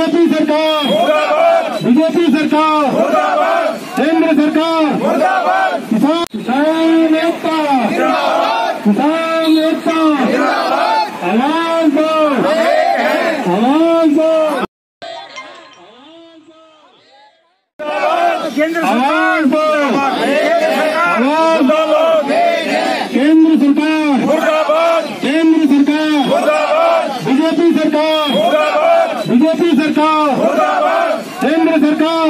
BJP सरकार सरकार केंद्र सरकार।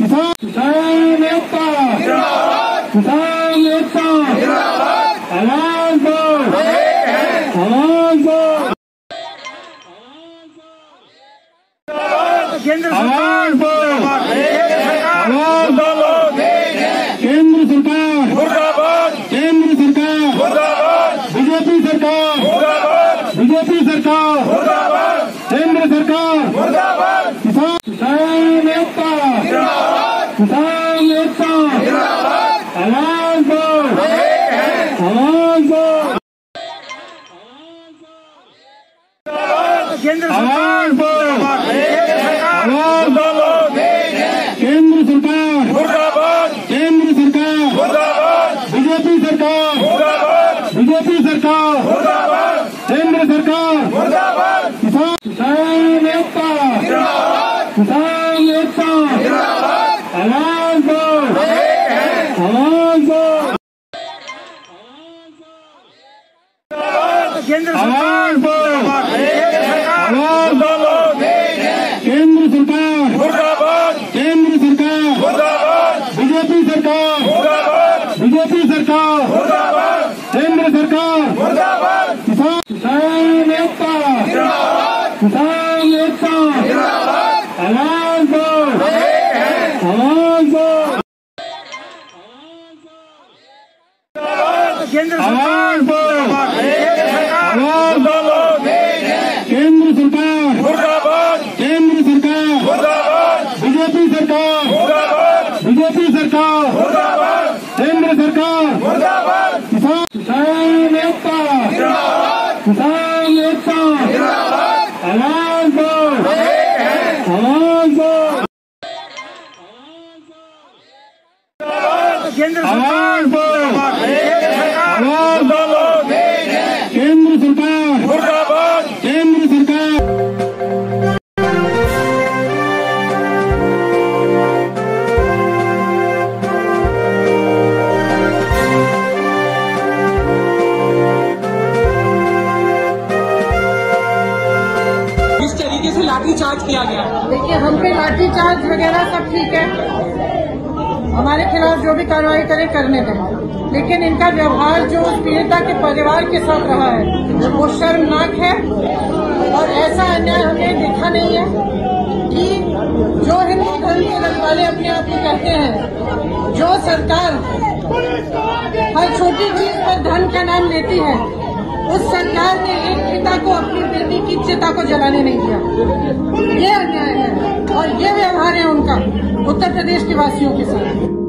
किसान एकता। किसान एकता। आवाज़ दो आवाज़ दो आवाज़ दो आवाज़ 부산의 땅! 부산! 三一八，八二九，哎哎，好。Hello? केंद्र सरकार हम पे लाठीचार्ज वगैरह सब ठीक है। हमारे खिलाफ जो भी कार्रवाई करें, करने दें। लेकिन इनका व्यवहार जो उस पीड़िता के परिवार के साथ रहा है, वो शर्मनाक है और ऐसा अन्याय हमने देखा नहीं है कि जो हिंदू धर्म के रखवाले अपने आप को कहते हैं, जो सरकार हर छोटी चीज़ पर धर्म का नाम लेती है, उस सरकार ने एक पिता को अपनी बेटी की चिता को जलाने नहीं दिया। ये अन्याय है। और ये व्यवहार है उनका उत्तर प्रदेश के वासियों के साथ।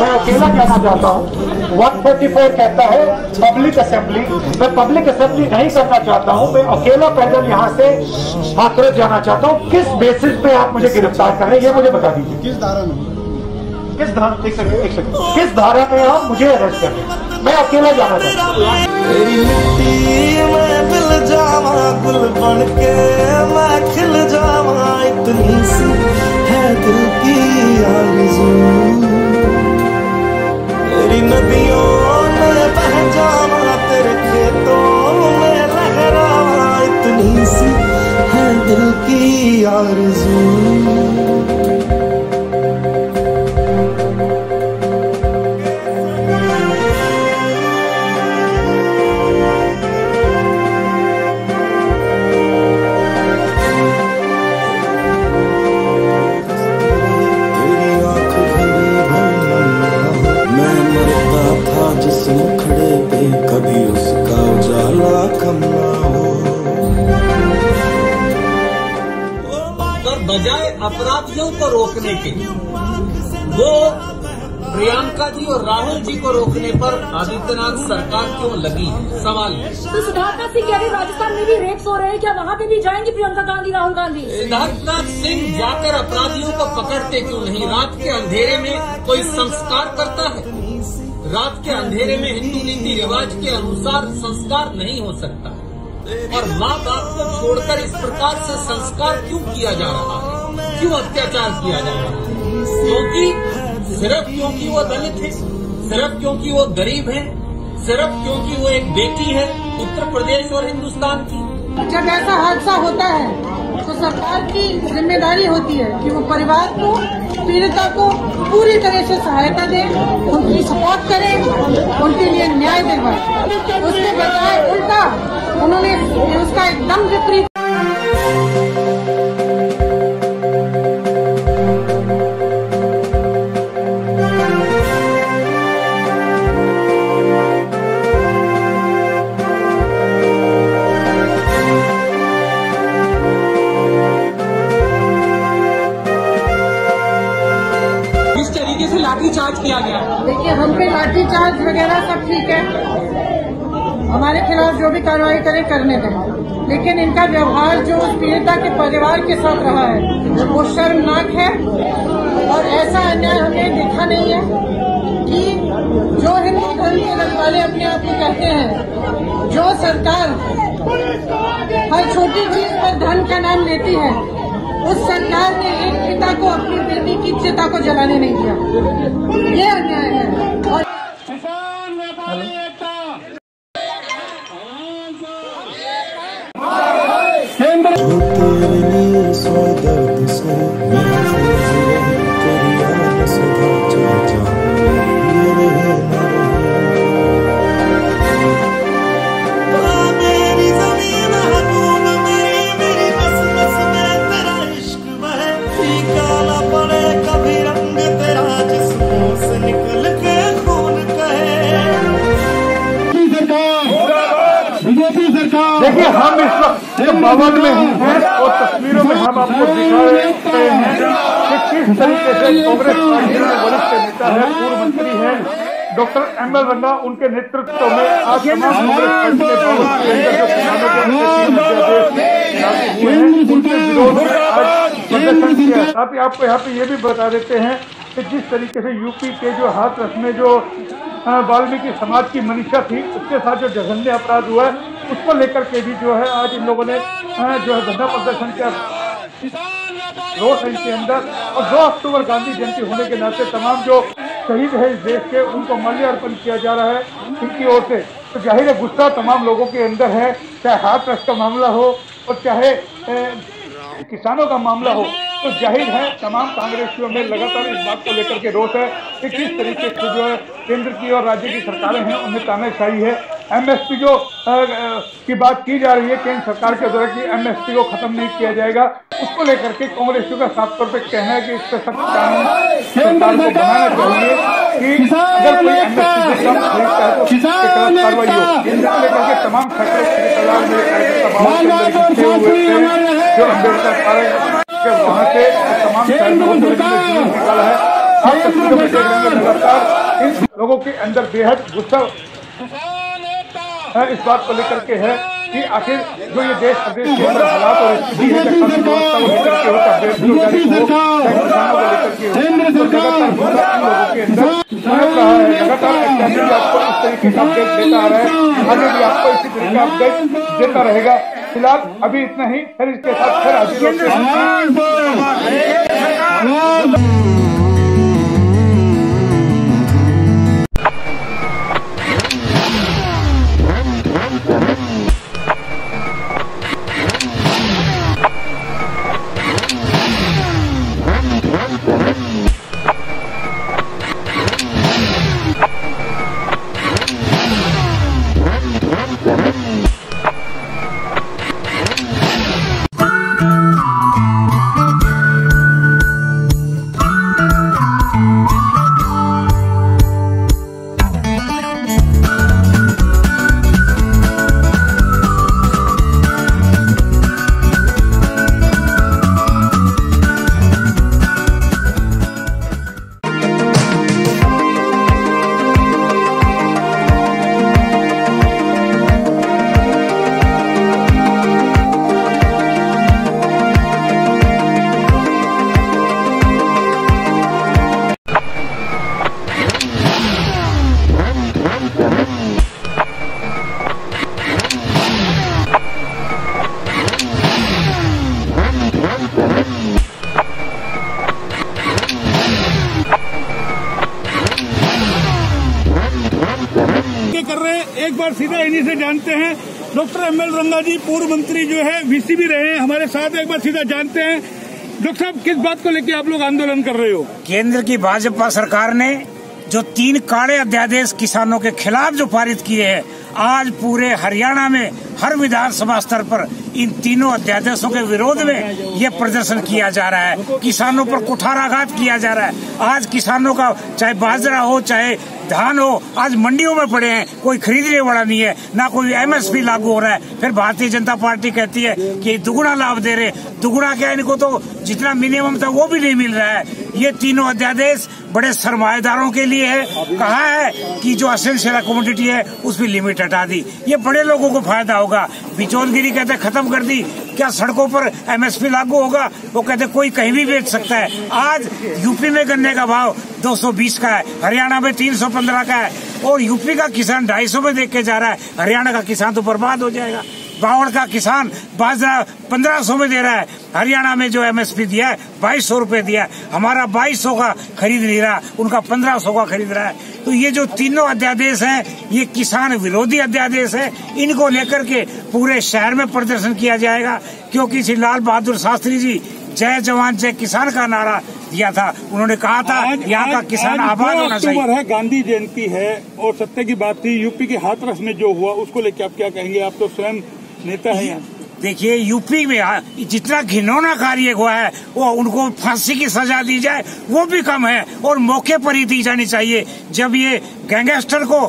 मैं अकेला जाना चाहता हूँ। 144 कहता है पब्लिक असेंबली मैं पब्लिक असेंबली नहीं करना चाहता हूँ। मैं अकेला पैदल यहाँ से हाथरस जाना चाहता हूँ। किस बेसिस पे आप मुझे गिरफ़्तार कर रहे हैं ये मुझे बता दीजिए। किस धारा में? किस धारा एक सेकंड एक सेकंड किस धारा में आप मुझे अरेस्ट कर रहे हैं? मैं अकेला जाना चाहता हूँ। तेरी मिट्टी में मिल जावा गुल बन के मैं खिल जावा इतनी सी है दिल की अपराधियों को रोकने के वो प्रियंका जी और राहुल जी को रोकने पर आदित्यनाथ सरकार क्यों लगी? सवाल तो सिद्धार्थनाथ सिंह कह रहे राजस्थान में भी रेप्स हो रहे हैं क्या वहाँ पे भी जाएँगी प्रियंका गांधी राहुल गांधी? सिद्धार्थनाथ सिंह जाकर अपराधियों को पकड़ते क्यों नहीं? रात के अंधेरे में कोई संस्कार करता है? रात के अंधेरे में हिंदू रीति रिवाज के अनुसार संस्कार नहीं हो सकता। और माँ बाप को छोड़कर इस प्रकार से संस्कार क्यों किया जा रहा है? क्यों अत्याचार किया जा रहा क्योंकि सिर्फ़ क्योंकि वो दलित है, सिर्फ़ क्योंकि वो गरीब है, सिर्फ़ क्योंकि वो एक बेटी है, उत्तर प्रदेश और हिंदुस्तान की। जब ऐसा हादसा होता है तो सरकार की ज़िम्मेदारी होती है कि वो परिवार को, पीड़िता को पूरी तरह से सहायता दे, उनकी सपोर्ट करे, उनके लिए न्याय दिलवाए। उसके बजाय उल्टा उन्होंने उसका एकदम विपरीत तरीके से लाठीचार्ज किया गया। देखिए, हम पे लाठीचार्ज वगैरह सब ठीक है। हमारे खिलाफ जो भी कार्रवाई करें, करने दें। लेकिन इनका व्यवहार जो उस पीड़िता के परिवार के साथ रहा है, वो शर्मनाक है और ऐसा अन्याय हमने देखा नहीं है कि जो हिंदू धर्म के रखवाले अपने आप को कहते हैं, जो सरकार हर छोटी चीज़ पर धर्म का नाम लेती है, उस सरकार ने एक पिता को अपनी की चिता को जलाने नहीं दिया। ये अन्याय है। हम इस वक्त भवन में ही। और तस्वीरों में हम आपको दिखा रहे हैं कि किस तरीके से कांग्रेस पार्टी के वरिष्ठ नेता है, पूर्व मंत्री है। डॉक्टर एम एल रंगा उनके नेतृत्व में आज तमाम साथ ही आपको यहाँ पे ये भी बता देते हैं कि जिस तरीके से यूपी के जो हाथरस में जो वाल्मीकि समाज की मनीषा थी, उसके साथ जो जघन्य अपराध हुआ है, उसको लेकर के भी जो है, आज इन लोगों ने जो है धरना प्रदर्शन किया। रोड के अंदर, और 2 अक्टूबर गांधी जयंती होने के नाते तमाम जो शहीद है इस देश के, उनको माल्यार्पण किया जा रहा है इनकी ओर से। तो ज़ाहिर है, गुस्सा तमाम लोगों के अंदर है, चाहे हाथ रस का मामला हो, और चाहे किसानों का मामला हो तो ज़ाहिर है तमाम कांग्रेसियों में लगातार इस बात को लेकर के रोष है कि किस तरीके से जो है केंद्र की और राज्य की सरकारें हैं उनमें तानाशाही है। एमएसपी जो अ, अ, की बात की जा रही है केंद्र सरकार के द्वारा कि एमएसपी को खत्म नहीं किया जाएगा उसको लेकर के कांग्रेसियों का साफ़ तौर पर कहना है कि इस पर सख्त कानून सरकार को बनाना चाहिए कि अगर कोई एमएसपी से कम खरीदता है तो उसके खिलाफ कार्रवाई हो। इसको लेकर के तमाम थे जो अंबेडकर के वहाँ से तमाम छात्रों निकाला है। आप तस्वीरों में देख रहे हैं लगातार इन लोगों के अंदर बेहद गुस्सा है इस बात को लेकर के है। कि आखिर जो ये देश प्रदेश के अंदर हालात और स्थिति है कानून व्यवस्था को लेकर के हो। चाहे बेरोजगारी को हो। चाहे किसानों doctor M L Ranga ji, पूर्व मंत्री जो है वीसी भी रहे हैं, हमारे साथ एक बार सीधा जानते हैं। डॉक्टर साहब, किस बात को लेकर आप लोग आंदोलन कर रहे हो? केंद्र की भाजपा सरकार ने जो तीन काले अध्यादेश किसानों के खिलाफ जो पारित किए हैं, आज पूरे हरियाणा में हर विधानसभा स्तर पर इन तीनों अध्यादेशों के विरोध में ये प्रदर्शन किया जा रहा है। किसानों पर कुठाराघात किया जा रहा है। आज किसानों का चाहे बाजरा हो, चाहे धान हो, आज मंडियों में पड़े हैं। कोई खरीदने वाला नहीं है, ना कोई एमएसपी लागू हो रहा है। फिर भारतीय जनता पार्टी कहती है कि दुगुना लाभ दे रहे दुगुना क्या? इनको तो जितना मिनिमम था वो भी नहीं मिल रहा है। ये तीनों अध्यादेश बड़े सरमाएदारों के लिए है। कहा है कि जो असेंशियल कमोडिटी है उस पर लिमिट हटा दी। ये बड़े लोगों को फ़ायदा होगा। बिचौलगिरी कहते खत्म कर दी। क्या सड़कों पर एमएसपी लागू होगा? वो कहते कोई कहीं भी बेच सकता है। आज यूपी में गन्ने का भाव 220 का है। हरियाणा में 315 का है। और यूपी का किसान 250 में देख के जा रहा है। हरियाणा का किसान तो बर्बाद हो जाएगा। बावड़ का किसान बाजरा पंद्रह सौ में दे रहा है। हरियाणा में जो एमएसपी दिया है बाईस सौ रुपये दिया है। हमारा बाईस सौ का खरीद नहीं रहा उनका पंद्रह सौ का खरीद रहा है। तो ये जो तीनों अध्यादेश हैं ये किसान विरोधी अध्यादेश है। इनको लेकर के पूरे शहर में प्रदर्शन किया जाएगा क्योंकि श्री लाल बहादुर शास्त्री जी जय जवान जय किसान का नारा दिया था। उन्होंने कहा था यहाँ का किसान आबाद होना चाहिए। है गांधी जयंती है और सत्य की बात थी यूपी के हाथरस में जो हुआ उसको लेकर आप क्या कहेंगे? आप तो स्वयं नेता है देखिए, यूपी में जितना घिनौना कार्य हुआ है, वो उनको फांसी की सजा दी जाए, वो भी कम है और मौके पर ही दी जानी चाहिए। जब ये गैंगस्टर को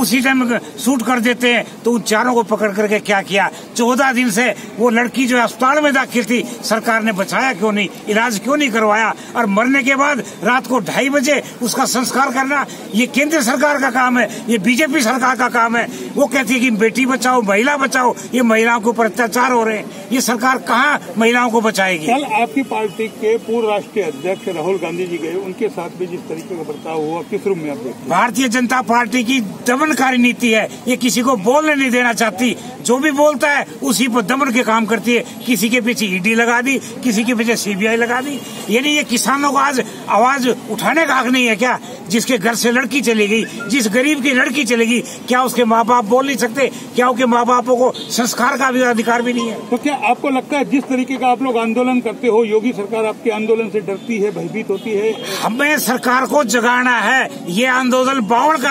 उसी टाइम शूट कर देते हैं। तो उन चारों को पकड़ करके क्या किया? चौदह दिन से वो लड़की जो अस्पताल में दाखिल थी सरकार ने बचाया क्यों नहीं? इलाज क्यों नहीं करवाया? और मरने के बाद रात को ढाई बजे उसका संस्कार करना ये केंद्र सरकार का काम है ये बीजेपी सरकार का काम है। वो कहती है कि बेटी बचाओ महिला बचाओ ये महिलाओं के ऊपर अत्याचार हो रहे हैं। ये सरकार कहाँ महिलाओं को बचाएगी? कल आपकी पार्टी के पूर्व राष्ट्रीय अध्यक्ष राहुल गांधी जी गए। उनके साथ भी जिस तरीके का बर्ताव हुआ किस रूप में आप भारतीय जनता पार्टी की दमनकारी नीति है। ये किसी को बोलने नहीं देना चाहती। जो भी बोलता है उसी पर दमन के काम करती है। किसी के पीछे ईडी लगा दी किसी के पीछे सीबीआई लगा दी। यानी ये किसानों को आज आवाज़ उठाने का हक नहीं है क्या? जिसके घर से लड़की चली गई जिस गरीब की लड़की चली गई क्या उसके माँ बाप बोल नहीं सकते? क्या उनके माँ बापों को संस्कार का भी अधिकार भी नहीं है? तो क्या आपको लगता है जिस तरीके का आप लोग आंदोलन करते हो योगी सरकार आपके आंदोलन से डरती है भयभीत होती है? हमें सरकार को जगाना है। ये आंदोलन बावड़ का